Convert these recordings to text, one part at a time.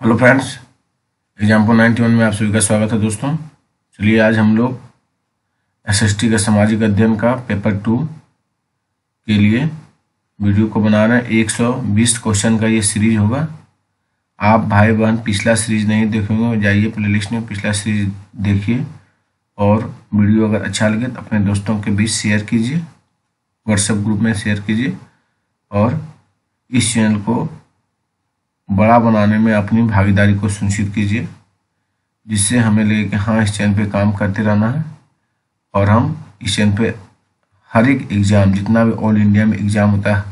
Hello friends, example ninety one में आप सभी का स्वागत है दोस्तों। चलिए आज हम लोग एसएसटी का सामाजिक अध्ययन का पेपर टू के लिए वीडियो को बना रहे हैं। 120 क्वेश्चन का ये सीरीज़ होगा। आप भाई बहन पिछला सीरीज़ नहीं देखेंगे, जाइए प्ले लिस्ट में पिछला सीरीज़ देखिए और वीडियो अगर अच्छा लगे तो अपने दोस्तों के बीच शेयर कीजिए व्हाट्सएप ग्रुप में शेयर कीजिए और इस चैनल को बड़ा बनाने में अपनी भागीदारी को सुनिश्चित कीजिए, जिससे हमें लगे कि हाँ इस चैनल पे काम करते रहना है, और हम इस चैनल पे हर एक एग्ज़ाम, जितना भी ऑल इंडिया में एग्ज़ाम होता है,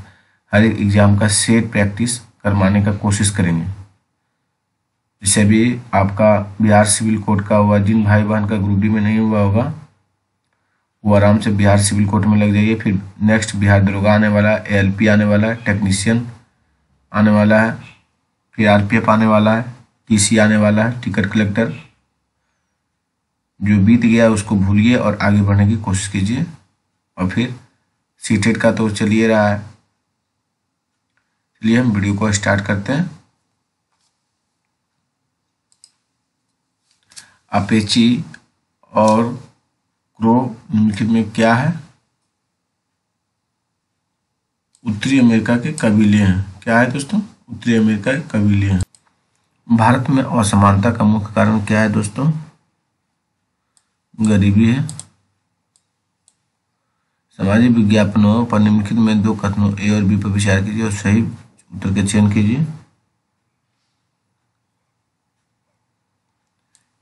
हर एक एग्ज़ाम का सेट प्रैक्टिस करवाने का कोशिश करेंगे। जैसे भी आपका बिहार सिविल कोड का हुआ, जिन भाई बहन का ग्रुप डी में नहीं हुआ होगा, वो आराम से बिहार सिविल कोर्ट में लग जाइए। फिर नेक्स्ट बिहार दरोगा आने वाला है एएलपी आने वाला है टेक्नीशियन आने वाला है। फिर आरपीएफ आने वाला है टीसी आने वाला है टिकट कलेक्टर जो बीत गया उसको भूलिए और आगे बढ़ने की कोशिश कीजिए। और फिर सीटेट का तो चलिए रहा है। चलिए हम वीडियो को स्टार्ट करते हैं। अपेची और क्रो में क्या है? उत्तरी अमेरिका के कबीले हैं। क्या है दोस्तों? उत्तरी अमेरिका के कबीले हैं। भारत में असमानता का मुख्य कारण क्या है दोस्तों? गरीबी है। सामाजिक विज्ञापनों पर निम्नलिखित में दो कथनों, ए और बी पर विचार कीजिए और सही उत्तर के चयन कीजिए।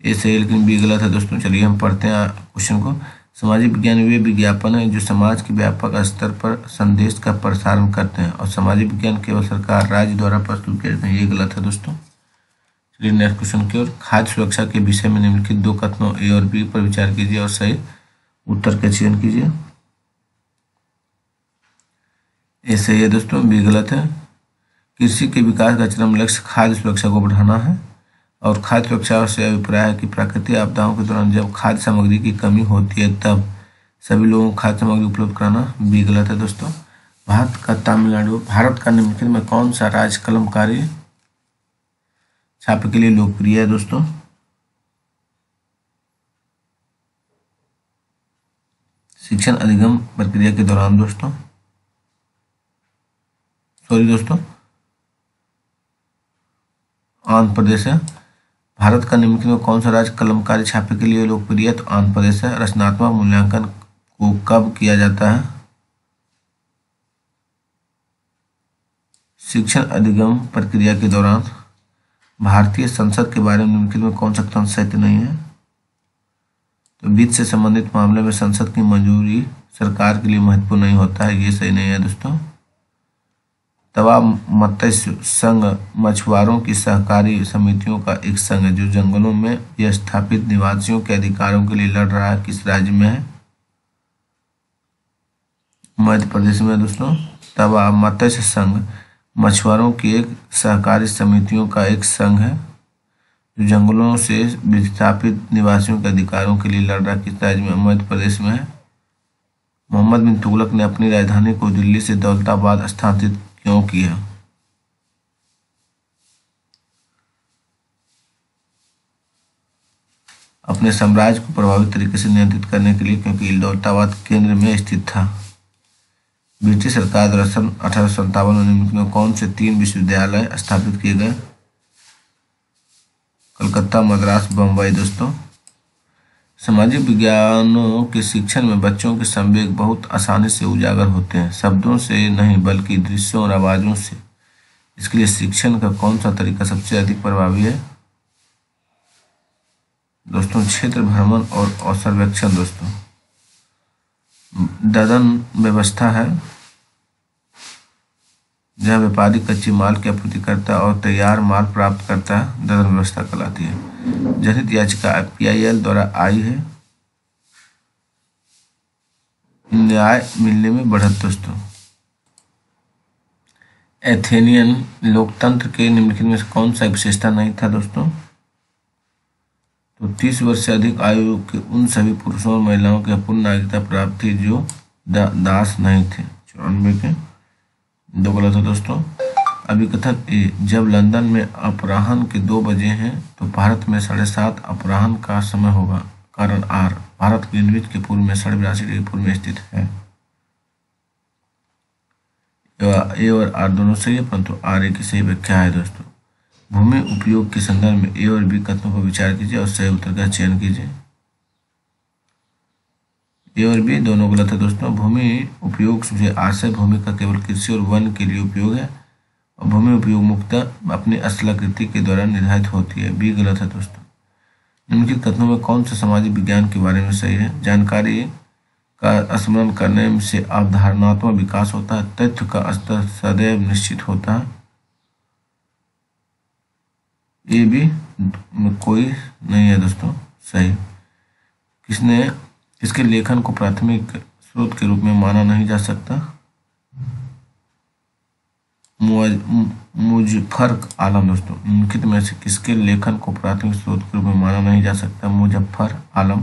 ए सही लेकिन बी गलत है दोस्तों। चलिए हम पढ़ते हैं क्वेश्चन को। सामाजिक विज्ञान वे विज्ञापन है जो समाज के व्यापक स्तर पर संदेश का प्रसारण करते हैं और सामाजिक विज्ञान केवल सरकार, राज्य द्वारा प्रस्तुत किए जाते हैं। ये गलत है दोस्तों। चलिए नेक्स्ट क्वेश्चन की ओर। खाद्य सुरक्षा के विषय में निम्नलिखित दो कथनों ए और बी पर विचार कीजिए और सही उत्तर का चयन कीजिए। ए सही है दोस्तों बी गलत है। कृषि के विकास का चरम लक्ष्य खाद्य सुरक्षा को बढ़ाना है। और खाद्य सुरक्षा से अभिप्राय है कि प्राकृतिक आपदाओं के दौरान जब खाद्य सामग्री की कमी होती है, तब सभी लोगों को खाद्य सामग्री उपलब्ध कराना भी गलत है दोस्तों। भारत का तमिलनाडु, भारत का निम्नलिखित में कौन सा राज्य कलमकारी छापे के लिए लोकप्रिय है दोस्तों? शिक्षण अधिगम प्रक्रिया के दौरान दोस्तों। सॉरी दोस्तों। आंध्र प्रदेश है। भारत का निम्नलिखित में कौन सा राज्य कलमकारी छापे के लिए लोकप्रिय तो आंध्र प्रदेश है। रचनात्मक मूल्यांकन को कब किया जाता है? शिक्षण अधिगम प्रक्रिया के दौरान। भारतीय संसद के बारे में निम्नलिखित में कौन सा तंत्र सत्य नहीं है? तो वित्त से संबंधित मामले में संसद की मंजूरी सरकार के लिए महत्वपूर्ण नहीं होता है। ये सही नहीं है दोस्तों। तवा, मत्स्य संघ, मछुआरों की सहकारी समितियों का एक संघ है जो जंगलों में स्थापित निवासियों के अधिकारों के लिए लड़ रहा है। किस राज्य में है? मध्य प्रदेश में दोस्तों। तवा, मत्स्य संघ, मछुआरों की एक सहकारी समितियों का एक संघ है जो जंगलों से विस्थापित निवासियों के अधिकारों के लिए लड़ रहा किस राज्य में? मध्य प्रदेश में है। मोहम्मद बिन तुगलक ने अपनी राजधानी को दिल्ली से दौलताबाद स्थानांतरित क्यों किया? अपने साम्राज्य को प्रभावी तरीके से नियंत्रित करने के लिए, क्योंकि दौलताबाद केंद्र में स्थित था। ब्रिटिश सरकार द्वारा सन अठारह सौ संतावन में कौन से तीन विश्वविद्यालय स्थापित किए गए? कलकत्ता, मद्रास, बम्बई, दोस्तों। सामाजिक विज्ञानों के शिक्षण में बच्चों के संवेग बहुत आसानी से उजागर होते हैं। शब्दों से नहीं, बल्कि दृश्यों और आवाज़ों से। इसके लिए शिक्षण का कौन सा तरीका सबसे अधिक प्रभावी है? दोस्तों, क्षेत्र भ्रमण और सर्वेक्षण दोस्तों। ददन व्यवस्था है। जहाँ व्यापारी कच्ची माल की आपूर्ति करता और तैयार माल प्राप्त करता है, ददन व्यवस्था कहलाती है। जनहित याचिका पीआईएल द्वारा आई है। न्याय मिलने में बढ़त दोस्तों एथेनियन लोकतंत्र के निम्नलिखित में कौन सा विशेषता नहीं था दोस्तों? तो तीस वर्ष से अधिक आयु के उन सभी पुरुषों और महिलाओं की पूर्ण नागरिकता प्राप्त थी जो दा, दास नहीं थे। चौरानवे के। दो गलत है दोस्तों। अभिकथन ए, जब लंदन में अपराहन के दो बजे हैं तो भारत में साढ़े सात अपराहन का समय होगा। कारण आर, भारत ग्रीनविच के पूर्व में साढ़े बिरासी डिग्री पूर्व में स्थित है। ए और आर दोनों सही है, परंतु आर ए की सही व्याख्या है दोस्तों। भूमि उपयोग के संदर्भ में ए और बी कथनों पर विचार कीजिए और सही उत्तर का चयन कीजिए। ए और बी दोनों गलत है दोस्तों। भूमि उपयोग से, आशय भूमि का केवल कृषि और वन के लिए उपयोग है। भूमि उपयोग मुक्त अपनी असलाकृति के द्वारा निर्धारित होती है। बी गलत है दोस्तों। निम्नलिखित कथनों में कौन सा सामाजिक विज्ञान के बारे में सही है? जानकारी का स्मरण करने से अवधारणात्मक विकास होता है, तथ्य का स्तर सदैव निश्चित होता है। ये भी कोई नहीं है दोस्तों, सही। किसने इसके लेखन को प्राथमिक स्रोत के रूप में माना नहीं जा सकता? मुजफ्फर आलम दोस्तों निम्नलिखित में से किसके लेखन को प्राथमिक स्रोत के रूप में माना नहीं जा सकता? मुजफ्फर आलम,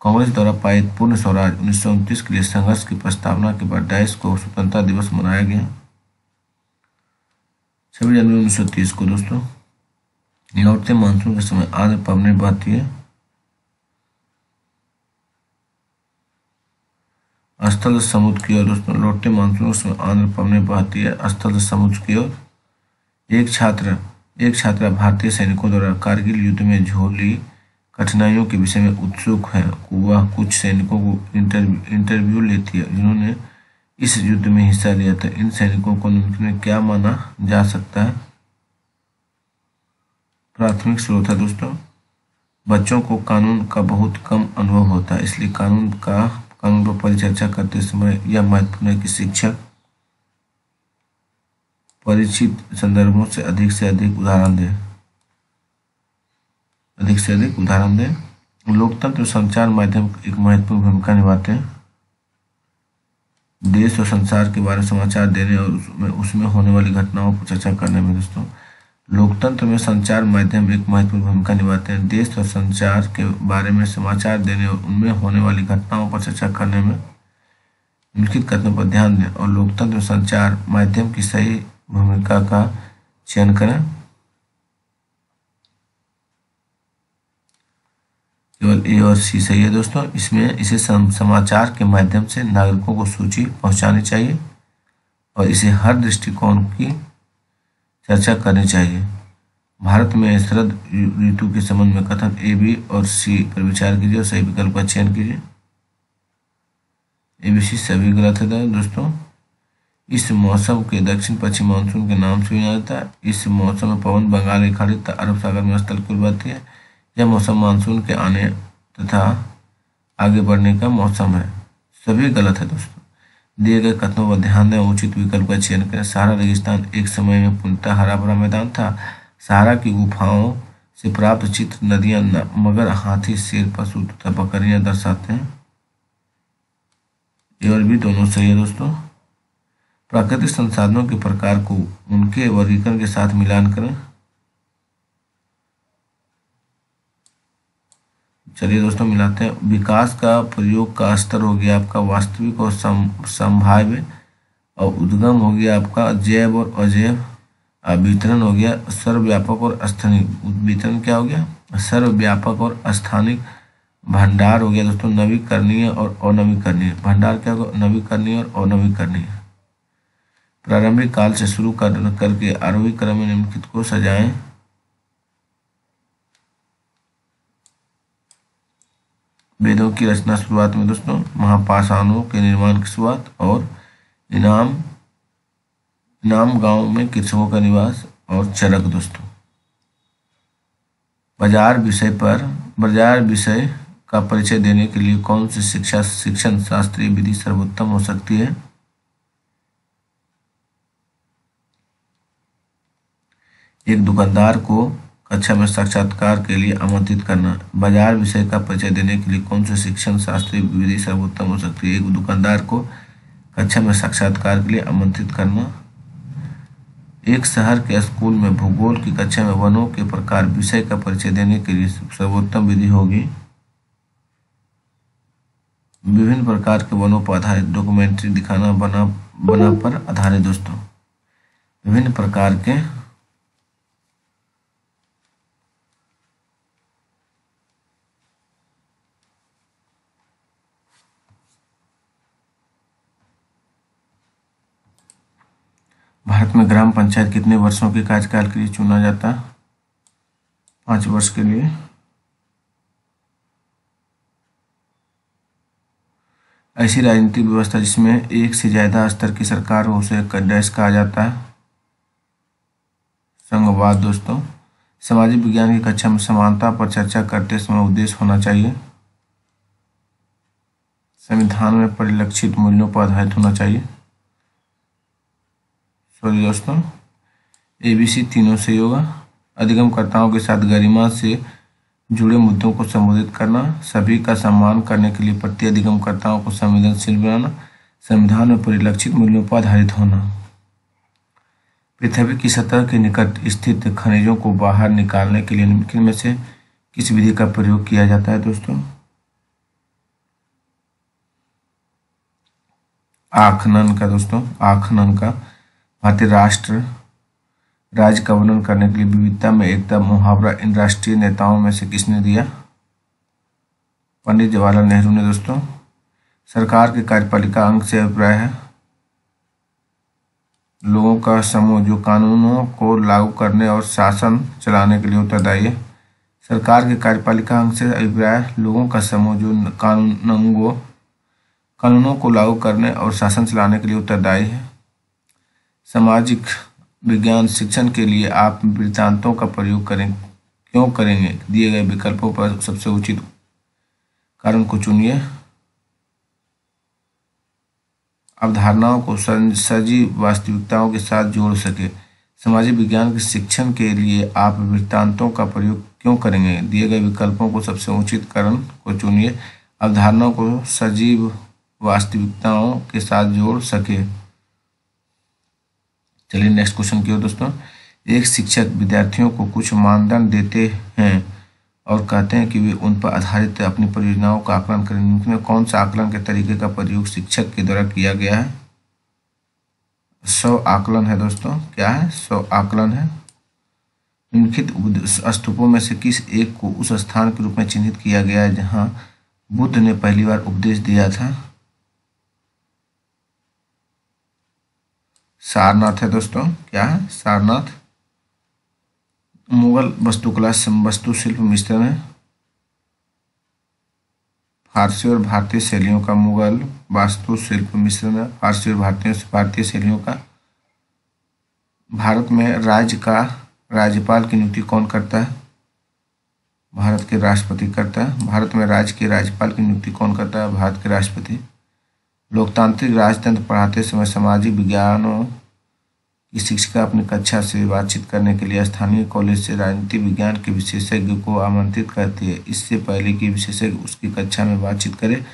कांग्रेस द्वारा पारित पूर्ण स्वराज उन्नीस के लिए संघर्ष की प्रस्तावना के बाद डाइस को स्वतंत्रता दिवस मनाया गया। छब्बीस जनवरी उन्नीस सौ तीस को दोस्तों, लौटते मानसून के समय आंध्र पवने बहती है। स्थल समुद्र की ओर दोस्तों लौटते मानसून के समय आंध्र पवने बहती है। स्थल समुद्र की ओर एक छात्र, एक छात्रा भारतीय सैनिकों द्वारा कारगिल युद्ध में झोली कठिनाइयों के विषय में उत्सुक है। वह कुछ सैनिकों को इंटरव्यू इंटरव्यू लेती है। जिन्होंने इस युद्ध में हिस्सा लिया था। इन सैनिकों को में क्या माना जा सकता है? प्राथमिक स्रोत है दोस्तों, बच्चों को कानून का बहुत कम अनुभव होता है, इसलिए कानून का पर परिचर्चा करते समय यह महत्वपूर्ण है कि शिक्षक परिचित संदर्भों से अधिक से अधिक उदाहरण दे। अधिक से अधिक उदाहरण दें। लोकतंत्र संचार माध्यम एक महत्वपूर्ण भूमिका निभाते हैं। देश और संसार के बारे में समाचार देने और उसमें उसमें होने वाली घटनाओं पर चर्चा करने में दोस्तों लोकतंत्र में संचार माध्यम एक महत्वपूर्ण भूमिका निभाते हैं। देश और संचार के बारे में समाचार देने और उनमें होने वाली घटनाओं पर चर्चा करने में निम्नलिखित कथनों पर ध्यान दें और लोकतंत्र में संचार माध्यम की सही भूमिका का चयन करें। केवल ए और सी सही है दोस्तों। इसमें, इसे समाचार के माध्यम से नागरिकों को सूची पहुंचानी चाहिए और इसे हर दृष्टिकोण की चर्चा करनी चाहिए। भारत में शरद ऋतु के संबंध में कथन ए बी और सी पर विचार कीजिए और सही विकल्प का चयन कीजिए। ए बी सी सभी गलत है दोस्तों। इस मौसम के दक्षिण पश्चिम मानसून के नाम से जाना जाता है। इस मौसम में पवन, बंगाल की खाड़ी तथा अरब सागर में स्थल कुल बहती है। यह मौसम मानसून के आने तथा आगे बढ़ने का मौसम है। सभी गलत है दोस्तों। दिए गए कथनों पर ध्यान दें, उचित विकल्प का चयन करें। सहारा रेगिस्तान एक समय में पूर्णतः हरा भरा मैदान था। सहारा की गुफाओं से प्राप्त चित्र, नदियाँ मगर हाथी, शेर, पशु तथा बकरियाँ दर्शाते हैं। ये और भी दोनों सही है दोस्तों। प्राकृतिक संसाधनों के प्रकार को उनके वर्गीकरण के साथ मिलान करें। चलिए दोस्तों, मिलाते हैं। विकास का प्रयोग का स्तर हो गया आपका वास्तविक और संभाव्य, और उद्गम हो गया आपका जैव और अजैव। वितरण हो गया सर्वव्यापक और स्थानिक। वितरण क्या हो गया? सर्वव्यापक और स्थानिक भंडार हो गया दोस्तों, नवीकरणीय और अनवीकरणीय। भंडार क्या होगा? नवीकरणीय और अनवीकरणीय। प्रारंभिक काल से शुरू कर, करके आरोही क्रम में निम्नलिखित को सजाएँ। वेदों की रचना शुरुआत में दोस्तों, महापाषाणों के निर्माण की शुरुआत और इनाम इनाम गाँव में कृषकों का निवास और चरक दोस्तों। बाज़ार विषय पर, बाज़ार विषय का परिचय देने के लिए कौन सी शिक्षा, शिक्षण शास्त्रीय विधि सर्वोत्तम हो सकती है? एक दुकानदार को कक्षा में साक्षात्कार के लिए आमंत्रित करना। बाज़ार विषय का परिचय देने के लिए कौन से शिक्षण, शास्त्रीय विधि सर्वोत्तम हो सकती है? एक दुकानदार को कक्षा में साक्षात्कार के लिए आमंत्रित करना। एक शहर के स्कूल में भूगोल की कक्षा में वनों के प्रकार विषय का परिचय देने के लिए सर्वोत्तम विधि होगी। विभिन्न प्रकार के वनों पर आधारित डॉक्यूमेंट्री दिखाना बना बना पर आधारित, दोस्तों। विभिन्न प्रकार के भारत में ग्राम पंचायत कितने वर्षों के कार्यकाल के लिए चुना जाता? पाँच वर्ष के लिए। ऐसी राजनीतिक व्यवस्था जिसमें एक से ज़्यादा स्तर की सरकार हो, उसे डैश कहा जाता। है संघवाद, दोस्तों, सामाजिक विज्ञान की कक्षा में समानता पर चर्चा करते समय उद्देश्य होना चाहिए। संविधान में परिलक्षित मूल्यों पर आधारित होना चाहिए। सॉरी दोस्तों एबीसी तीनों से होगा अधिगमकर्ताओं के साथ गरिमा से जुड़े मुद्दों को संबोधित करना। सभी का सम्मान करने के लिए प्रति अधिगमकर्ताओं को संवेदनशील बनाना। संविधान में परिलक्षित मूल्यों पर आधारित होना। पृथ्वी की सतह के निकट स्थित खनिजों को बाहर निकालने के लिए निम्नलिखित में से किस विधि का प्रयोग किया जाता है दोस्तों? आखनन का दोस्तों। आखनन का भारतीय राष्ट्र राज्य का वर्णन करने के लिए विविधता में एकता, मुहावरा इन राष्ट्रीय नेताओं में से किसने दिया? पंडित जवाहरलाल नेहरू ने दोस्तों, सरकार के कार्यपालिका अंग से अभिप्राय है। लोगों का समूह, जो कानूनों को लागू करने और शासन चलाने के लिए उत्तरदायी है। सरकार के कार्यपालिका अंग से अभिप्राय, लोगों का समूह, जो कानूनों कानूनों को लागू करने और शासन चलाने के लिए उत्तरदायी है। सामाजिक विज्ञान शिक्षण के लिए आप वृत्तांतों का प्रयोग करें। क्यों करेंगे? दिए गए विकल्पों पर सबसे उचित कारण को चुनिए। अवधारणाओं को सजीव वास्तविकताओं के साथ जोड़ सके। सामाजिक विज्ञान के शिक्षण के लिए आप वृत्तांतों का प्रयोग क्यों करेंगे? दिए गए विकल्पों को सबसे उचित कारण को चुनिए। अवधारणाओं को सजीव वास्तविकताओं के साथ जोड़ सके। चलिए नेक्स्ट क्वेश्चन की ओर दोस्तों। एक शिक्षक विद्यार्थियों को कुछ मानदंड देते हैं और कहते हैं कि वे उन पर आधारित अपनी परियोजनाओं का आकलन करें। इनमें कौन सा आकलन के तरीके का प्रयोग शिक्षक के द्वारा किया गया है? सौ आकलन है दोस्तों। क्या है? सौ आकलन है। निम्नलिखित स्तूपों में से किस एक को उस स्थान के रूप में चिन्हित किया गया है जहाँ बुद्ध ने पहली बार उपदेश दिया था? सारनाथ है दोस्तों। क्या है? सारनाथ। मुगल वस्तुकला वस्तु शिल्प मिश्रण है फारसी और भारतीय शैलियों का मुगल वास्तु शिल्प मिश्रण है फारसी और भारतीय भारतीय शैलियों का। भारत में राज्य का राज्यपाल की नियुक्ति कौन करता है? भारत के राष्ट्रपति करता है। भारत में राज्य के राज्यपाल की नियुक्ति कौन करता है? भारत के राष्ट्रपति। लोकतांत्रिक राजतंत्र पढ़ाते समय सामाजिक विज्ञानों की शिक्षिका अपनी कक्षा से बातचीत करने के लिए स्थानीय कॉलेज से राजनीति विज्ञान के विशेषज्ञ को आमंत्रित करती है। इससे पहले कि विशेषज्ञ उसकी कक्षा में बातचीत करे,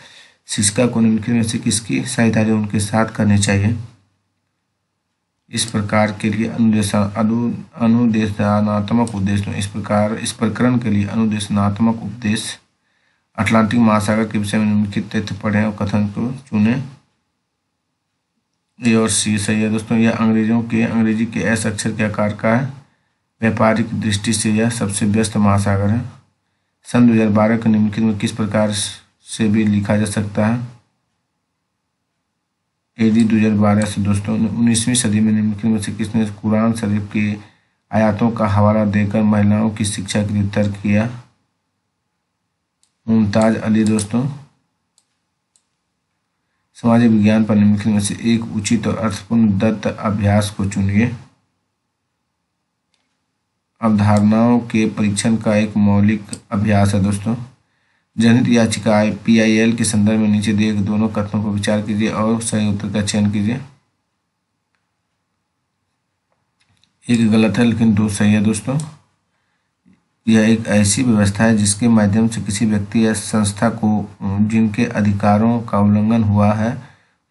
शिक्षिका को निम्नलिखित में से किसकी साझेदारी उनके साथ करनी चाहिए? इस प्रकार के लिए अनुदेशा अनु अनुदेशात्मक उद्देश्य इस प्रकार इस प्रकरण के लिए अनुदेशनात्मक उद्देश्य अटलांटिक महासागर के विषय में निम्नलिखित तथ्य पढ़ें और कथन को चुने। ए और सी सही है। दोस्तों, यह अंग्रेज़ों के, अंग्रेज़ी के एस अक्षर के आकार का है। व्यापारिक दृष्टि से यह सबसे व्यस्त महासागर है। सन 2012 के निम्नलिखित में किस प्रकार से भी लिखा जा सकता है? एडी 2012 से दोस्तों, उन्नीसवीं सदी में निम्नलिखित में से किसने कुरान शरीफ के आयातों का हवाला देकर महिलाओं की शिक्षा के लिए तर्क किया? मुमताज़ अली दोस्तों सामाजिक विज्ञान पर निम्नलिखित में से एक उचित और अर्थपूर्ण दत्त अभ्यास को चुनिए। अवधारणाओं के परीक्षण का एक मौलिक अभ्यास है दोस्तों। जनहित याचिका पीआईएल के संदर्भ में नीचे दिए दोनों कथनों पर विचार कीजिए और सही उत्तर का चयन कीजिए। एक गलत है, लेकिन दो सही है दोस्तों। यह एक ऐसी व्यवस्था है जिसके माध्यम से किसी व्यक्ति या संस्था को जिनके अधिकारों का उल्लंघन हुआ है,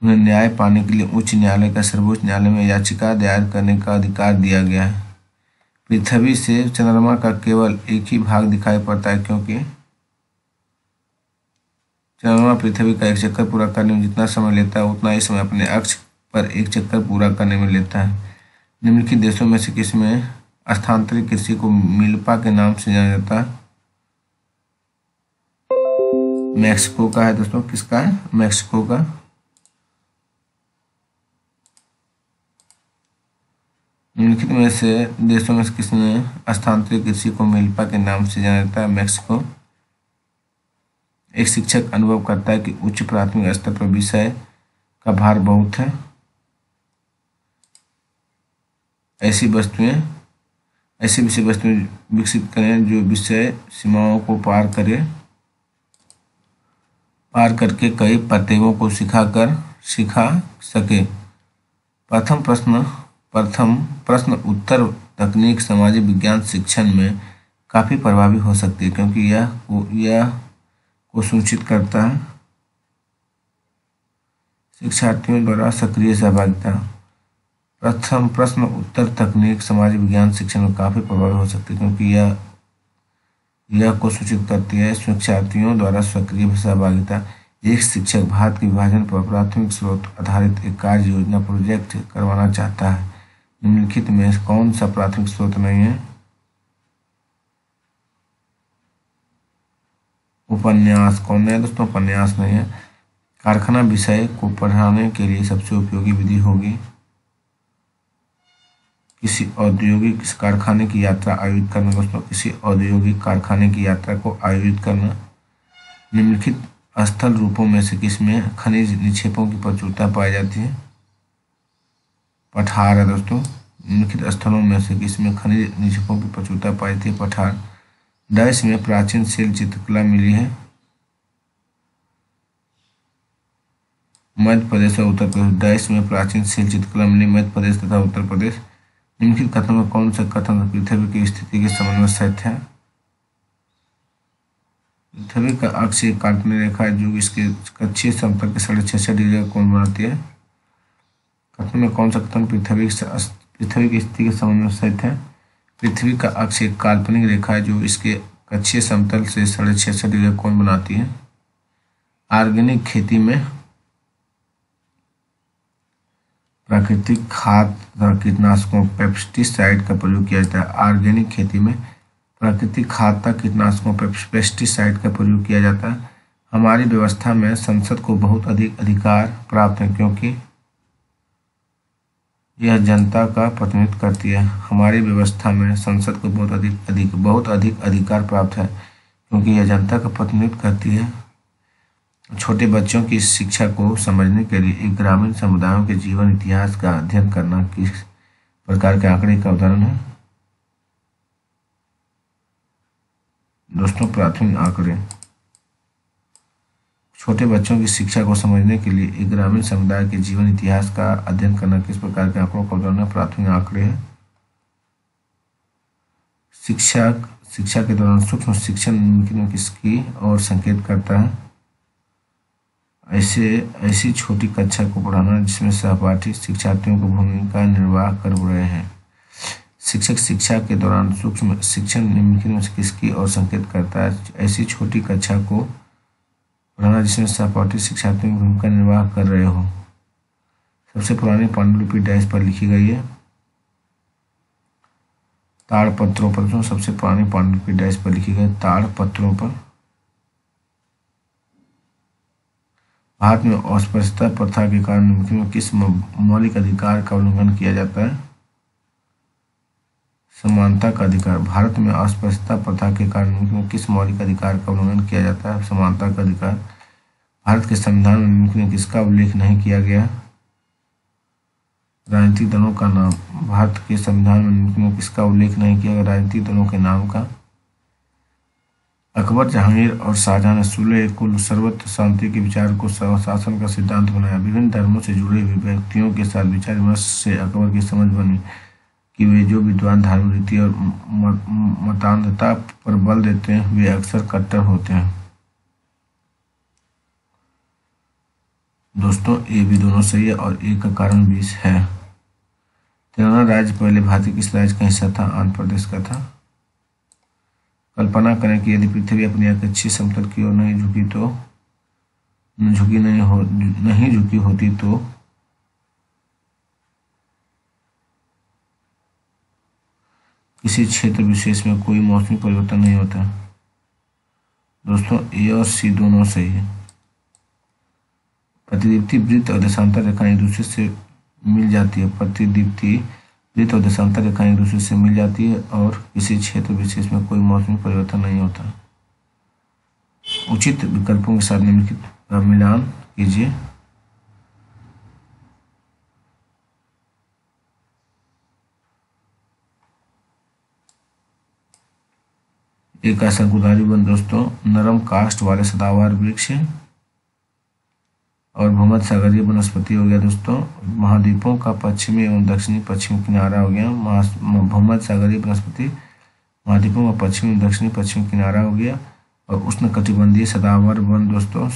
उन्हें न्याय पाने के लिए उच्च न्यायालय का सर्वोच्च न्यायालय में याचिका दायर करने का अधिकार दिया गया है। पृथ्वी से चंद्रमा का केवल एक ही भाग दिखाई पड़ता है क्योंकि चंद्रमा पृथ्वी का एक चक्कर पूरा करने में जितना समय लेता है, उतना ही समय अपने अक्ष पर एक चक्कर पूरा करने में लेता है। निम्नलिखित देशों में से किसमें स्थानांतरित कृषि को मिल्पा के नाम से जाना जाता है। मैक्सिको का है दोस्तों, किसका है? मैक्सिको का। निम्नलिखित में से देशों में से किसने स्थानांतरित कृषि को मिल्पा के नाम से जाना जाता है? मैक्सिको। एक शिक्षक अनुभव करता है कि उच्च प्राथमिक स्तर पर विषय का भार बहुत है। ऐसी वस्तुएँ ऐसी विषय वस्तु विकसित करें जो विषय सीमाओं को पार करे। पार करके कई प्रत्ययों को सिखाकर सिखा सके। प्रथम प्रश्न प्रथम प्रश्न उत्तर तकनीक सामाजिक विज्ञान शिक्षण में काफ़ी प्रभावी हो सकती है क्योंकि यह को यह को सूचित करता है। शिक्षार्थियों द्वारा सक्रिय सहभागिता। प्रथम प्रश्न उत्तर तकनीक सामाजिक विज्ञान, शिक्षण में काफ़ी प्रभावी हो सकती है, क्योंकि यह यह को सूचित करती है शिक्षार्थियों द्वारा सक्रिय सहभागिता। एक शिक्षक भारत के विभाजन पर प्राथमिक स्रोत आधारित एक कार्य योजना, प्रोजेक्ट करवाना चाहता है। निम्नलिखित में कौन सा प्राथमिक स्रोत नहीं है? उपन्यास। कौन है दोस्तों? उपन्यास नहीं है। कारखाना विषय को पढ़ाने के लिए सबसे उपयोगी विधि होगी। किसी औद्योगिक कारखाने की यात्रा आयोजित करना, दोस्तों, किसी औद्योगिक कारखाने की यात्रा को आयोजित करना, निम्नलिखित स्थल रूपों में से किसमें खनिज निक्षेपों की प्रचुरता पाई जाती है? पठार है, दोस्तों। निम्नलिखित स्थलों में से किसमें खनिज निक्षेपों की प्रचुरता पाई जाती है? पठार। डैश में प्राचीन शिल्प चित्रकला मिली है। मध्य प्रदेश और उत्तर प्रदेश। डैश में प्राचीन शिल्प चित्रकला मिली। मध्य प्रदेश तथा उत्तर प्रदेश। निम्नलिखित कथन में कौन सा कथन पृथ्वी की स्थिति के संबंध में सत्य है? पृथ्वी का अक्ष एक काल्पनिक रेखा है, जो इसके कक्षीय समतल के साढ़े छह डिग्री का कोण बनाती है। कथन में कौन सा कथन पृथ्वी पृथ्वी की स्थिति के संबंध में सत्य है? पृथ्वी का अक्ष एक काल्पनिक रेखा है, जो इसके कक्षीय समतल से साढ़े छह डिग्री कोण बनाती है। ऑर्गेनिक खेती में प्राकृतिक खाद तथा कीटनाशकों पेस्टिसाइड का प्रयोग किया जाता है। ऑर्गेनिक खेती में प्राकृतिक खाद तथा कीटनाशकों पेस्टिसाइड का प्रयोग किया जाता है। हमारी व्यवस्था में संसद को बहुत अधिक अधिकार प्राप्त है क्योंकि यह जनता का प्रतिनिधित्व करती है। हमारी व्यवस्था में संसद को बहुत अधिक अधिक, बहुत अधिक अधिकार प्राप्त है क्योंकि यह जनता का प्रतिनिधित्व करती है। छोटे बच्चों की शिक्षा को समझने के लिए एक ग्रामीण समुदायों के जीवन इतिहास का अध्ययन करना किस प्रकार के आंकड़े का उदाहरण है? दोस्तों, प्राथमिक आंकड़े। छोटे बच्चों की शिक्षा को समझने के लिए एक ग्रामीण समुदाय के जीवन इतिहास का अध्ययन करना किस प्रकार के आंकड़ों का उदाहरण है? प्राथमिक आंकड़े हैं। शिक्षा शिक्षा के दौरान सूक्ष्म शिक्षण निम्नलिखित किसकी और संकेत करता है? ऐसे, ऐसी छोटी कक्षा को पढ़ाना जिसमें सहपाठी शिक्षार्थियों को भूमिका निर्वाह कर रहे हैं। शिक्षक शिक्षा के दौरान सूक्ष्म शिक्षण निम्नलिखित में किसकी और संकेत करता है? ऐसी छोटी कक्षा को पढ़ाना जिसमें सहपाठी शिक्षार्थियों की भूमिका निर्वाह कर रहे हो। सबसे पुरानी पांडुलिपि डैश पर लिखी गई है। ताड़ पत्रों पर सबसे पुरानी पांडुलिपि डैश पर लिखी गई ताड़ पत्रों पर। भारत में अस्पृश्यता प्रथा के कारण किस मौलिक अधिकार का उल्लंघन किया जाता है? समानता का अधिकार। भारत में अस्पृश्यता प्रथा के कारण किस मौलिक अधिकार का उल्लंघन किया जाता है? समानता का अधिकार। भारत के संविधान में किसका उल्लेख नहीं किया गया? राजनीतिक दलों का नाम। भारत के संविधान में किसका उल्लेख नहीं किया गया? राजनीतिक दलों के नाम का। अकबर जहांगीर और शाहजहां ने सुलह कुल सर्वत्र शांति के विचार को शासन का सिद्धांत बनाया। विभिन्न धर्मों से जुड़े हुए व्यक्तियों के साथ विचार विमर्श से अकबर की समझ बनी कि वे जो विद्वान धार्मिक रीति और मतान्धता पर बल देते हैं, वे अक्सर कट्टर होते हैं। दोस्तों ए भी दोनों सही है और ए का कारण बीस है। तेलंगाना राज्य पहले भारतीय किस राज्य का हिस्सा था? आंध्र प्रदेश का था। कल्पना करें कि यदि पृथ्वी अपनी अच्छी समतल की ओर नहीं झुकी तो झुकी नहीं हो, नहीं झुकी होती तो? किसी क्षेत्र विशेष में कोई मौसमी परिवर्तन नहीं होता। दोस्तों, ए और सी दोनों सही है। प्रतिदीप्ति वृत्त और देशांतर रेखा एक दूसरे से मिल जाती है। प्रतिदीप्ति वृत्त और देशांतर रेखा एक दूसरे से मिल जाती है और किसी क्षेत्र विशेष में कोई मौसमी परिवर्तन नहीं होता। उचित विकल्पों के साथ निम्नलिखित मिलान कीजिए। एक शंकुधारी वन दोस्तों, नरम कास्ट वाले सदाबहार वृक्ष और भूमध सागरीय वनस्पति हो गया दोस्तों। महाद्वीपों का पश्चिमी एवं दक्षिणी पश्चिमी किनारा हो गया। भूमध सागरीय वनस्पति, महाद्वीपों का पश्चिमी दक्षिणी पश्चिमी किनारा हो गया। और उष्ण कटिबंधीय सदावर वन दोस्तों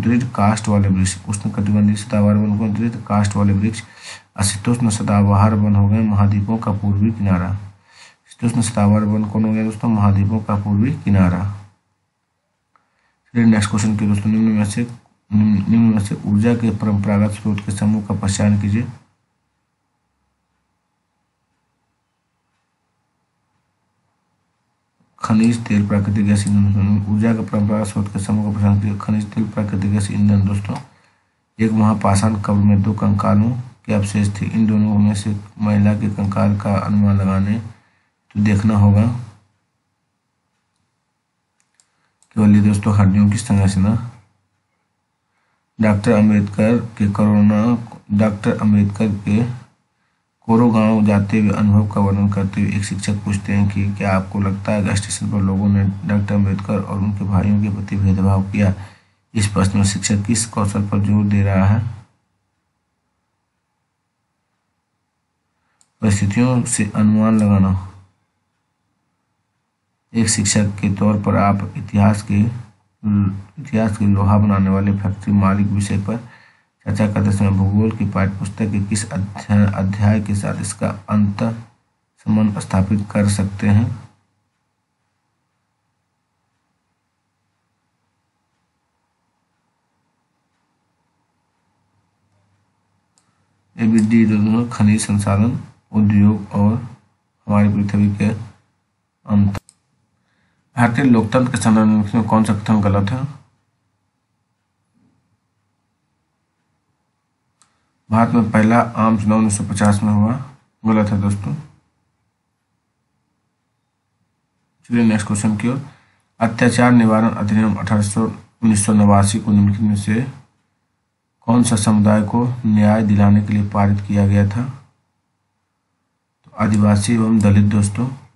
दृढ़ कास्ट वाले वृक्ष। उष्ण कटिबंधीय सदावर वन को दृढ़ कास्ट वाले वृक्ष। अशितोष्ण सदाबहार वन हो गए महाद्वीपों का पूर्वी किनारा। शीतोष्ण सदावर वन कौन हो गया दोस्तों? महाद्वीपों का पूर्वी किनारा। नेक्स्ट क्वेश्चन की दोस्तों, निम्न में से निम्न से ऊर्जा के परंपरागत स्रोत के समूह का पहचान कीजिए। खनिज, तेल, प्राकृतिक गैस, ईंधन ऊर्जा का परंपरागत स्रोत के समूह का पहचान कीजिए। खनिज, तेल, प्राकृतिक गैस, ईंधन दोस्तों, एक महापाषाण कब्र में दो कंकालों के अवशेष थे। इन दोनों में से महिला के कंकाल का अनुमान लगाने तो देखना होगा। केवल ये दोस्तों, हड्डियों की संरचना। डॉक्टर अंबेडकर के कोरोना, डॉक्टर अंबेडकर के कोरो गाँव जाते हुए अनुभव का वर्णन करते हुए एक शिक्षक पूछते हैं कि क्या आपको लगता है स्टेशन पर लोगों ने डॉक्टर अंबेडकर और उनके भाइयों के प्रति भेदभाव किया? इस प्रश्न में शिक्षक किस कौशल पर ज़ोर दे रहा है? परिस्थितियों से अनुमान लगाना। एक शिक्षक के तौर पर आप इतिहास के इतिहास के लोहा बनाने वाले फैक्ट्री मालिक विषय पर चर्चा करते समय भूगोल की पाठ्य पुस्तक के किस अध्याय अध्याय के साथ इसका अंत संबंध स्थापित कर सकते हैं? खनिज संसाधन, उद्योग और हमारी पृथ्वी के अंत भारतीय लोकतंत्र के संदर्भ में कौन सा कथन गलत है? भारत में पहला आम चुनाव उन्नीस में हुआ। गलत है दोस्तों। चलिए नेक्स्ट क्वेश्चन की ओर। अत्याचार निवारण अधिनियम अठारह सौ सौ को निम्नलिखित में से कौन सा समुदाय को न्याय दिलाने के लिए पारित किया गया था? तो आदिवासी एवं दलित दोस्तों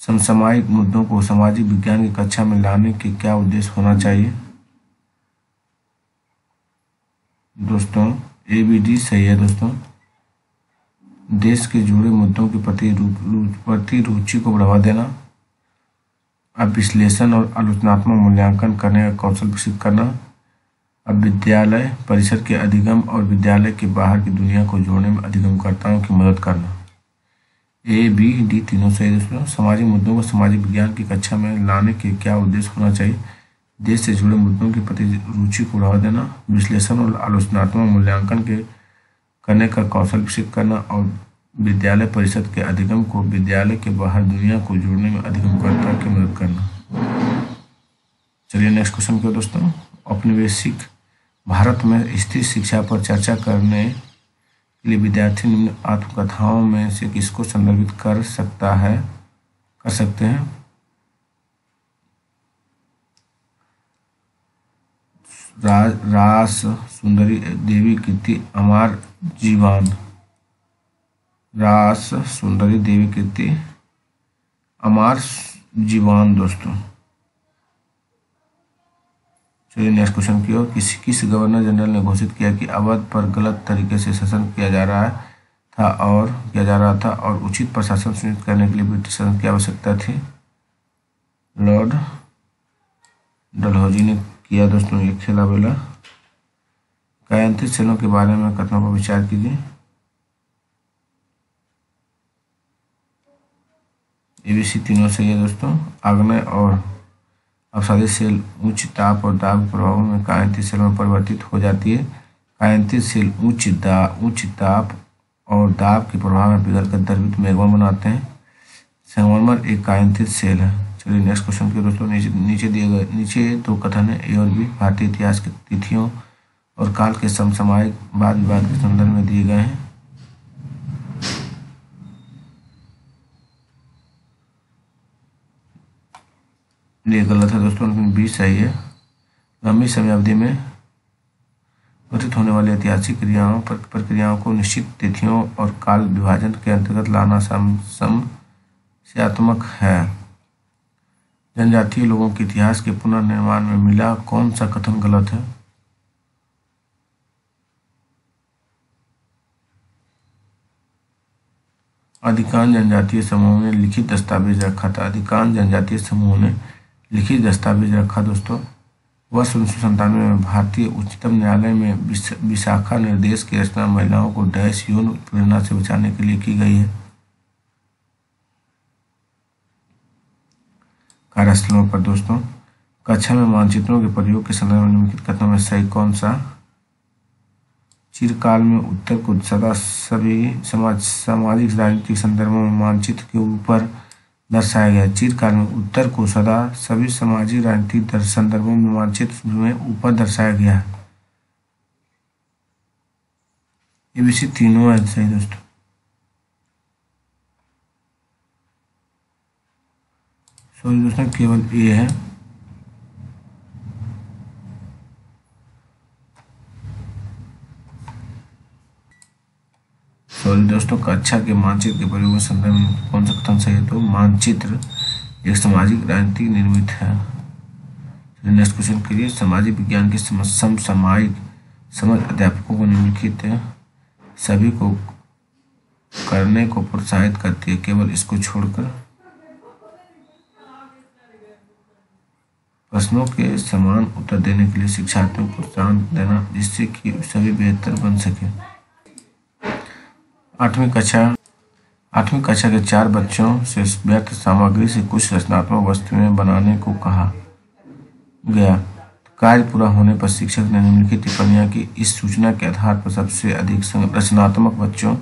समसामयिक मुद्दों को सामाजिक विज्ञान की कक्षा में लाने के क्या उद्देश्य होना चाहिए? दोस्तों ए बी डी सही है दोस्तों। देश के जुड़े मुद्दों के प्रति प्रति रुचि को बढ़ावा देना, अब विश्लेषण और आलोचनात्मक मूल्यांकन करने का कौशल विकसित करना, अब विद्यालय परिसर के अधिगम और विद्यालय के बाहर की दुनिया को जोड़ने में अधिगमकर्ताओं की मदद करना। ए बी डी तीनों सही दोस्तों सामाजिक मुद्दों को सामाजिक विज्ञान की कक्षा में लाने के क्या उद्देश्य होना चाहिए? देश से जुड़े मुद्दों के प्रति रुचि को बढ़ावा देना, विश्लेषण और आलोचनात्मक मूल्यांकन के करने का कौशल विकसित करना और विद्यालय परिषद के अधिगम को विद्यालय के बाहर दुनिया को जोड़ने में अधिगमकर्ता की मदद करना। चलिए नेक्स्ट क्वेश्चन क्यों दोस्तों। औपनिवेशिक भारत में स्थिर शिक्षा पर चर्चा करने के लिए विद्यार्थी निम्न आत्मकथाओं में से किसको संदर्भित कर सकता है? कर सकते हैं। राज रास सुंदरी देवी कीर्ति अमार जीवान। रास सुंदरी देवी कीर्ति अमार जीवान, दोस्तों। चलिए नेक्स्ट क्वेश्चन की ओर किस किस गवर्नर जनरल ने घोषित किया कि अवध पर गलत तरीके से शासन किया जा रहा था और, किया जा रहा था और उचित प्रशासन सुनिश्चित करने के लिए ब्रिटिश शासन की आवश्यकता थी। लॉर्ड डलहौजी ने किया दोस्तों, ये खेला बेला। कायांत्रिक सेलों के बारे में कथनों पर विचार कीजिए। एबीसी तीनों सही है दोस्तों, आग्नेय और अवसादी सेल उच्च ताप और दाब प्रभाव में कायांतिक सेल में परिवर्तित हो जाती है। कायांतिक सेल उच्च दा, उच्च ताप और दाब के प्रभाव में पिघल कर द्रवित मेघमा बनाते हैं। संगमरमर एक कायांतित सेल है। चलिए नेक्स्ट क्वेश्चन के दोस्तों, नीचे नीचे दिए गए, नीचे दो कथन है ए और बी भारतीय इतिहास की तिथियों और काल के समसामयिक वाद विवाद के संदर्भ में दिए गए हैं। ये गलत है दोस्तों लेकिन बी सही है लंबी समय अवधि में घटित होने वाली ऐतिहासिक क्रियाओं, पर, प्रक्रियाओं को निश्चित तिथियों और काल विभाजन के अंतर्गत लाना सम, समस्यात्मक है। जनजातीय लोगों के इतिहास के पुनर्निर्माण में मिला कौन सा कथन गलत है? अधिकांश जनजातीय समूहों ने लिखित दस्तावेज़ रखा था। अधिकांश जनजातीय समूहों ने लिखित दस्तावेज़ रखा दोस्तों। वर्ष उन्नीस में भारतीय उच्चतम न्यायालय में विशाखा निर्देश की रचना महिलाओं को डैश यौन उत्पीड़ना से बचाने के लिए की गई है। कार्यस्थलों पर दोस्तों, कक्षा में मानचित्रों के प्रयोग के संदर्भ में निम्नलिखित कथनों में सही कौन सा? चिरकाल में उत्तर को सदा सभी समाज, सामाजिक राजनीतिक संदर्भों में मानचित्र के ऊपर दर्शाया गया। चिरकाल में उत्तर को सदा सभी सामाजिक राजनीतिक संदर्भों में मानचित्र में ऊपर दर्शाया गया है। ये विषय तीनों है, सही दोस्तों। सॉरी दोस्तों, केवल ए है सॉरी दोस्तों, कक्षा के मानचित्र के प्रयोग में संदर्भ में कौन सा कथन सही है? तो मानचित्र एक सामाजिक राजनीतिक निर्मित है। नेक्स्ट क्वेश्चन के लिए, सामाजिक विज्ञान की समसामयिक समझ अध्यापकों को निम्नलिखित सभी को करने को प्रोत्साहित करती है, केवल इसको छोड़कर। प्रश्नों के समान उत्तर देने के लिए शिक्षार्थियों को प्रोत्साहन देना, जिससे कि सभी बेहतर बन सके। आठवीं कक्षा आठवीं कक्षा के चार बच्चों से व्यर्थ सामग्री से कुछ रचनात्मक वस्तुएँ बनाने को कहा गया। कार्य पूरा होने पर शिक्षक ने निम्नलिखित टिप्पणियाँ की। इस सूचना के आधार पर सबसे अधिक रचनात्मक बच्चों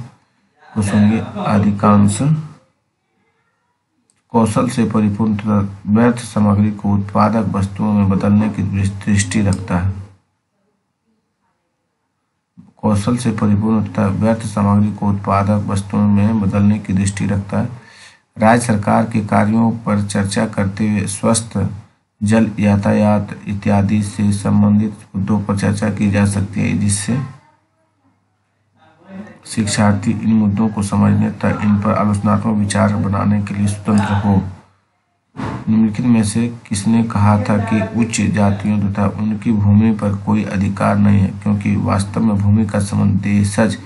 को सुनिए अधिकांश कौशल से परिपूर्ण व्यर्थ सामग्री को उत्पादक वस्तुओं में बदलने की दृष्टि रखता है। कौशल से परिपूर्ण तथा व्यर्थ सामग्री को उत्पादक वस्तुओं में बदलने की दृष्टि रखता है। राज्य सरकार के कार्यों पर चर्चा करते हुए स्वस्थ, जल यातायात इत्यादि से संबंधित मुद्दों पर चर्चा की जा सकती है, जिससे शिक्षार्थी इन मुद्दों को समझने तथा इन पर आलोचनात्मक विचार बनाने के लिए स्वतंत्र हो। निम्नलिखित में से किसने कहा था कि उच्च जातियों तथा उनकी भूमि पर कोई अधिकार नहीं है? क्योंकि वास्तव में भूमि का संबंध देशज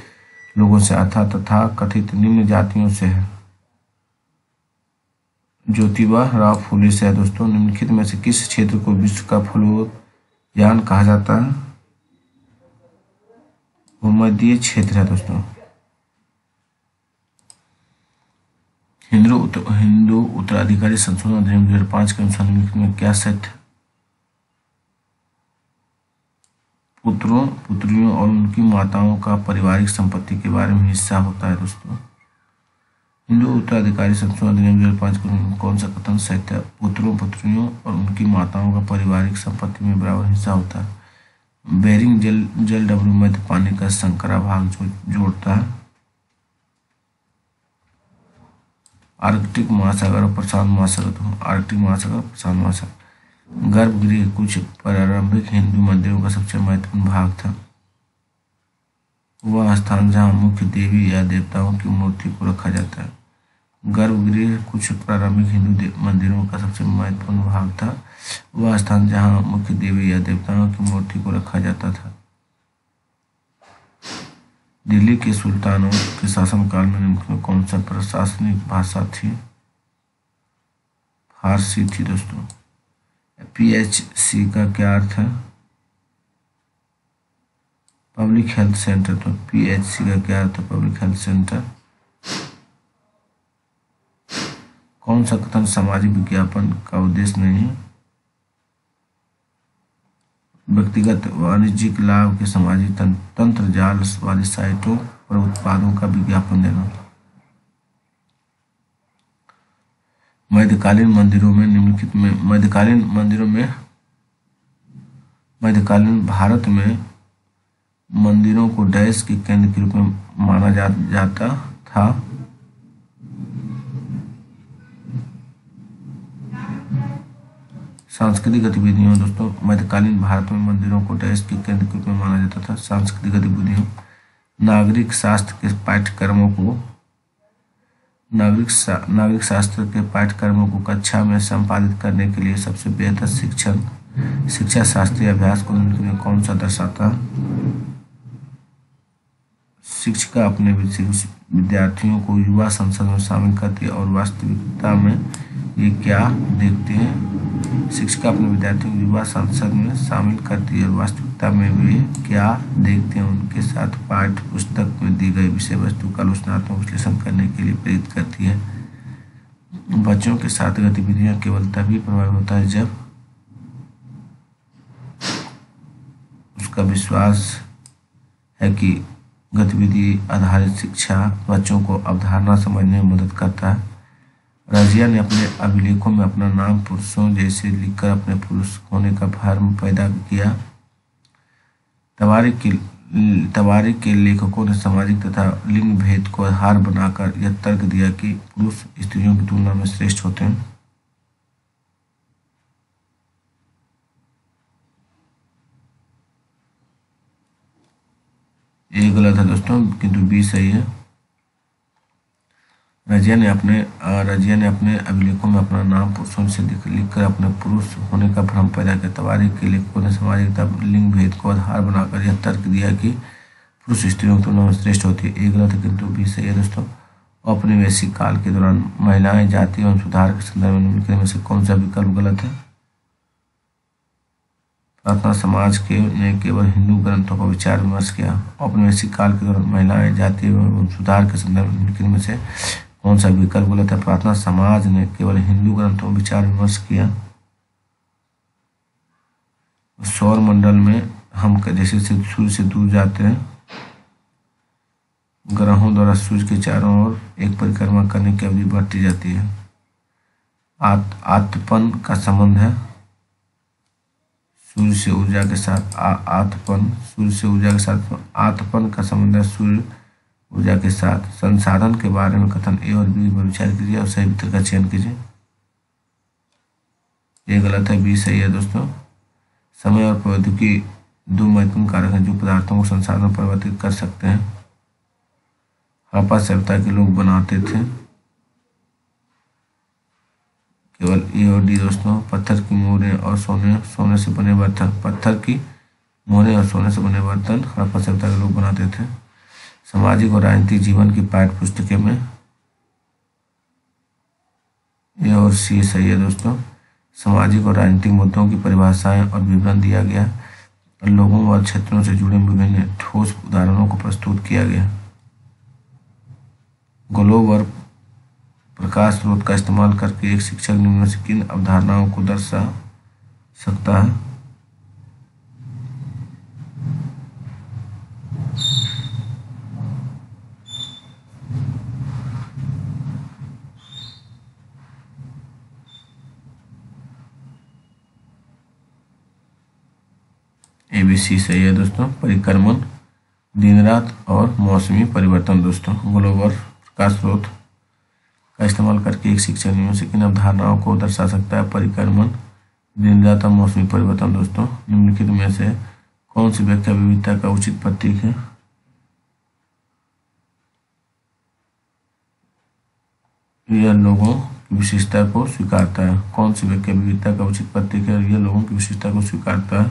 लोगों से अथा तथा कथित निम्न जातियों से है। ज्योतिबा राव फूले से है। दोस्तों, निम्नलिखित में से किस क्षेत्र को विश्व का फलोयान कहा जाता है? भूमध्य क्षेत्र है, दोस्तों। हिंदू हिंदू उत्तराधिकारी संशोधन अधिनियम दो हज़ार पाँच के अनुसार निम्नलिखित में क्या सत्य पुत्रों, पुत्रियों और उनकी माताओं का पारिवारिक संपत्ति के बारे में हिस्सा होता है दोस्तों। हिंदू उत्तराधिकारी संशोधन अधिनियम दो हज़ार पाँच कौन सा कथन सत्य पुत्रों, पुत्रियों और उनकी माताओं का पारिवारिक संपत्ति में बराबर हिस्सा होता है। बेरिंग जल जल डब्ल्यू मध्य पानी का संकरा भाग जो जोड़ता है। आर्कटिक महासागर और प्रशांत महासागर तो आर्कटिक महासागर प्रशांत महासागर। गर्भगृह कुछ प्रारंभिक हिंदू मंदिरों का सबसे महत्वपूर्ण भाग था। वह स्थान जहाँ मुख्य देवी या देवताओं की मूर्ति को रखा जाता है। गर्भगृह कुछ प्रारंभिक हिंदू मंदिरों का सबसे महत्वपूर्ण भाग था। वह स्थान जहाँ मुख्य देवी या देवताओं की मूर्ति को रखा जाता था। दिल्ली के सुल्तानों के शासनकाल में निम्न में कौन सा प्रशासनिक भाषा थी? फारसी थी दोस्तों। पीएचसी का क्या अर्थ है? पब्लिक हेल्थ सेंटर तो पीएचसी का क्या अर्थ है? पब्लिक हेल्थ सेंटर कौन सा कथन सामाजिक विज्ञापन का उद्देश्य नहीं है? व्यक्तिगत वाणिज्यिक लाभ के सामाजिक तंत्र जाल वाली साइटों पर उत्पादों का विज्ञापन देना। मध्यकालीन मंदिरों में निम्नलिखित में मध्यकालीन मंदिरों में मध्यकालीन भारत में मंदिरों को डैश के केंद्र के रूप में माना जा, जाता था। सांस्कृतिक गतिविधियों दोस्तों मध्यकालीन भारत में मंदिरों को देश के केंद्र के रूप में माना जाता था। सांस्कृतिक गतिविधियों नागरिक शास्त्र के पाठ्यक्रमों को नागरिक शा, नागरिक शास्त्र के पाठ्यक्रमों को कक्षा में संपादित करने के लिए सबसे बेहतर शिक्षण शिक्षा शास्त्रीय अभ्यास को कौन सा दर्शाता? शिक्षिका अपने विद्यार्थियों को युवा संसद में शामिल करती है और वास्तविकता में ये क्या देखते हैं? शिक्षिका अपने विद्यार्थियों को युवा संसद में शामिल करती है और वास्तविकता में वे क्या देखते हैं? उनके साथ पाठ्य पुस्तक में दी गई विषय वस्तु का आलोचनात्मक विश्लेषण करने के लिए प्रेरित करती है। बच्चों के साथ गतिविधियाँ केवल तभी प्रभावित होता है जब उसका विश्वास है कि गतिविधि आधारित शिक्षा बच्चों को अवधारणा समझने में मदद करता है। रजिया ने अपने अभिलेखों में अपना नाम पुरुषों जैसे लिखकर अपने पुरुष होने का भ्रम पैदा किया। तवारिक के के लेखकों ने सामाजिक तथा लिंग भेद को आधार बनाकर यह तर्क दिया कि पुरुष स्त्रियों की तुलना में श्रेष्ठ होते हैं। ये गलत है दोस्तों, किंतु बी सही है। रजिया ने अपने रजिया ने अपने अभिलेखों में अपना नाम पुरुषों से लिख, लिखकर अपने पुरुष होने का भ्रम पैदा किया। तवारीख के लेखकों ने सामाजिक लिंग भेद को आधार बनाकर यह तर्क दिया कि पुरुष स्त्रियों की तुलना में श्रेष्ठ होती है। एक गलत किंतु भी सही है दोस्तों। औपनिवेशिक काल के दौरान महिलाएँ जाति एवं सुधार के संदर्भ में निम्नलिखित में से कौन सा विकल्प गलत है? प्रार्थना समाज के ने केवल हिंदू ग्रंथों का विचार विमर्श किया। औपनिवेशिक काल के दौरान महिलाएँ जाति एवं सुधार के संदर्भ में में से कौन सा विकल्प गलत है? प्रार्थना समाज ने केवल हिंदू ग्रंथों में विचार विमर्श किया। सौर मंडल में हम जैसे सूर्य से दूर जाते हैं ग्रहों द्वारा सूर्य के चारों ओर एक परिक्रमा करने की अवधि बढ़ती जाती है। आत, आत्मपन का संबंध है। सूर्य से ऊर्जा के साथ आत्मपन सूर्य से ऊर्जा के साथ आत्मपन का संबंध है, सूर्य ऊर्जा के साथ संसाधन के बारे में कथन ए और बी पर विचार कीजिए और सही उत्तर का चयन कीजिए। ये गलत है, बी सही है दोस्तों। समय और प्रौद्योगिकी दो महत्वपूर्ण कारक हैं जो पदार्थों को संसाधन परिवर्तित कर सकते हैं। हड़प्पा सभ्यता के लोग बनाते थे। केवल ए और डी दोस्तों, पत्थर की मोहरें और सोने सोने से बने बर्तन। पत्थर की मोहरें और सोने से बने बर्तन हड़प्पा सभ्यता के लोग बनाते थे। सामाजिक और राजनीतिक जीवन की पाठ्य पुस्तकें में ये और सी सही है दोस्तों। सामाजिक और राजनीतिक मुद्दों की परिभाषाएँ और विवरण दिया गया। लोगों और क्षेत्रों से जुड़े विभिन्न ठोस उदाहरणों को प्रस्तुत किया गया। ग्लोब प्रकाश स्रोत का इस्तेमाल करके एक शिक्षक निम्न से किन अवधारणाओं को दर्शा सकता है। एबीसी सही है दोस्तों। परिक्रमण, दिन रात और मौसमी परिवर्तन दोस्तों। ग्लोबल प्रकाश स्रोत। का इस्तेमाल करके एक शिक्षक से किन अवधारणाओं को दर्शा सकता है? परिक्रमण दिन रात और मौसमी परिवर्तन दोस्तों, निम्नलिखित में से कौन सी व्याख्या विविधता का उचित प्रतीक है? यह लोगों की विशेषता को स्वीकारता है। कौन सी व्याख्या विविधता का उचित प्रतीक है? यह लोगों की विशेषता को स्वीकारता है।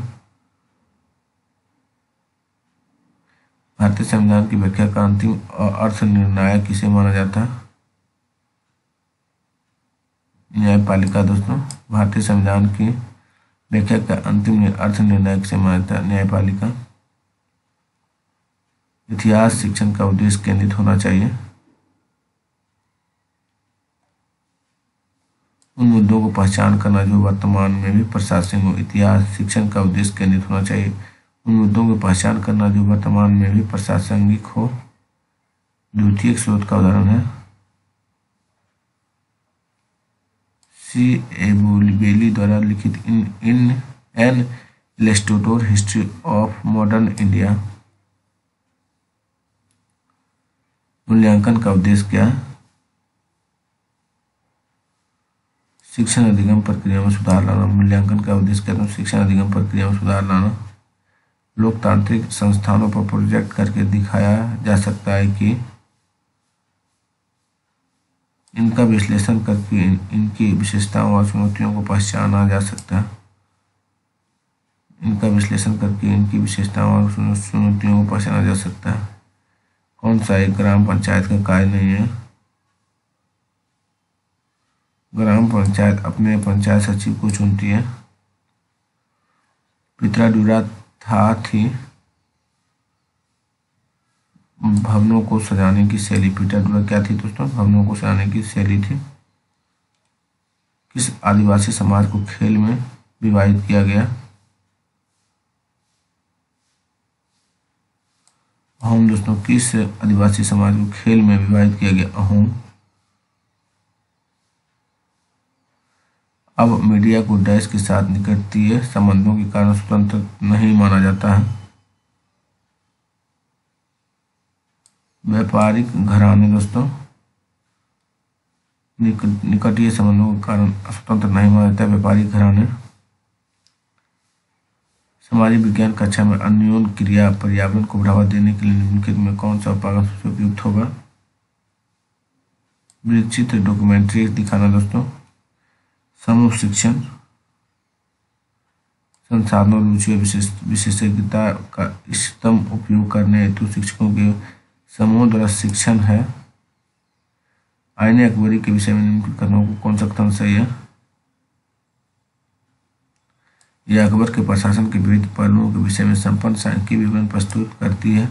भारतीय संविधान की व्याख्या का अंतिम अर्थ निर्णायक किसे माना जाता है? न्यायपालिका दोस्तों, भारतीय संविधान की व्याख्या का अंतिम अर्थ निर्णायक से माना जाता है न्यायपालिका इतिहास, शिक्षण का उद्देश्य केंद्रित होना चाहिए। उन मुद्दों को पहचान करना जो वर्तमान में भी प्रशासनिक हो, इतिहास, शिक्षण का उद्देश्य केंद्रित होना चाहिए। उन मुद्दों की पहचान करना जो वर्तमान में भी प्रशासनिक हो द्वितीय स्रोत का उदाहरण है। सी एबोलिबेली द्वारा लिखित इन इन, an illustrated history of modern India. मूल्यांकन का उद्देश्य क्या? शिक्षण अधिगम प्रक्रिया में सुधार लाना। मूल्यांकन का उद्देश्य क्या? है शिक्षण अधिगम प्रक्रिया में सुधार लाना। लोकतांत्रिक संस्थानों पर प्रोजेक्ट करके दिखाया जा सकता है कि इनका विश्लेषण करके इन, इनकी विशेषताओं और चुनौतियों को पहचाना जा सकता है। इनका विश्लेषण करके इनकी विशेषताओं और चुनौतियों को पहचाना जा सकता है। कौन सा एक ग्राम पंचायत का कार्य नहीं है? ग्राम पंचायत अपने पंचायत सचिव को चुनती है। पितरा डूरा था थी। भवनों को सजाने की शैली पीटर डूरा क्या थी दोस्तों? भवनों को सजाने की शैली थी। किस आदिवासी समाज को खेल में विवाहित किया गया? अहोम दोस्तों, किस आदिवासी समाज को खेल में विवाहित किया गया? अहोम। अब मीडिया को डैश के साथ निकटतीय संबंधों के कारण स्वतंत्र नहीं माना जाता है। व्यापारिक घराने दोस्तों निकटीय संबंधों के कारण स्वतंत्र नहीं माना जाता व्यापारिक घराने। सामाजिक विज्ञान कक्षा में अन्योन क्रिया पर्यावरण को बढ़ावा देने के लिए निम्नलिखित में कौन सा उपागम सबसे उपयुक्त होगा? विचित्र डॉक्यूमेंट्री दिखाना दोस्तों, समूह शिक्षण, संसाधनों रुचि विशेषज्ञता का इष्टतम उपयोग करने हेतु शिक्षकों के समूह द्वारा शिक्षण है। आईने अकबरी के विषय में निम्नलिखित कथनों को कौन सा कथन सही है? यह अकबर के प्रशासन के विविध पहलुओं के विषय में संपन्न सांख्यिक विवरण प्रस्तुत करती है।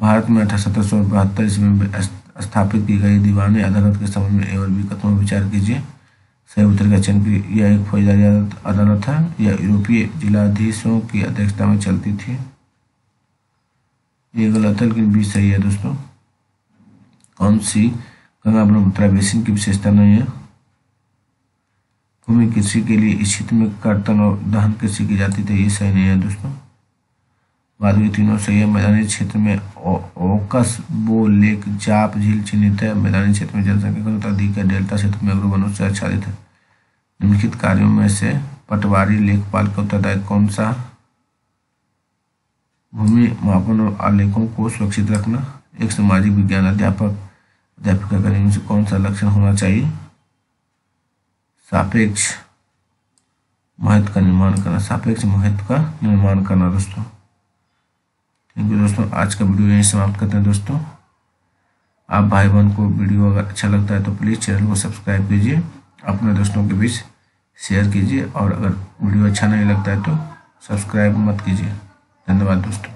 भारत में अठारह सत्रह सौ बहत्तर ईस्वी में स्थापित की गई दीवानी अदालत के संबंध में एवं भी कथनों विचार कीजिए। सही उत्तर का चयन यह एक फौजदारी अदालत है। यह यूरोपीय जिलाधीशों की अध्यक्षता में चलती थी। ये गलत है लेकिन बीस सही है दोस्तों। कौन सी? गंगा ब्रह्मपुत्रा बेसिन की विशेषता नहीं है। भूमि कृषि के लिए इस में कर्तन और दहन कृषि की जाती थी ये सही नहीं है दोस्तों। बाद में तीनों सही है। मैदानी क्षेत्र में ओकस, बो, लेक, जाप, झील, चिन्हित है। मैदानी क्षेत्र में जनसंख्या घनत्व अधिक है। डेल्टा क्षेत्र में अग्रवनों से आच्छादित है। निम्नलिखित कार्यों में से पटवारी, लेखपाल का उत्तरदायित्व कौन सा? भूमि मापन और आलेखों को सुरक्षित रखना एक सामाजिक विज्ञान अध्यापक अध्यापिका का निम्न से कौन सा लक्षण होना चाहिए? सापेक्ष महत्व का निर्माण करना, सापेक्ष महत्व का निर्माण करना दोस्तों। थैंक यू दोस्तों, आज का वीडियो यहीं समाप्त करते हैं दोस्तों। आप भाई बहन को वीडियो अगर अच्छा लगता है तो प्लीज़ चैनल को सब्सक्राइब कीजिए, अपने दोस्तों के बीच शेयर कीजिए और अगर वीडियो अच्छा नहीं लगता है तो सब्सक्राइब मत कीजिए। धन्यवाद दोस्तों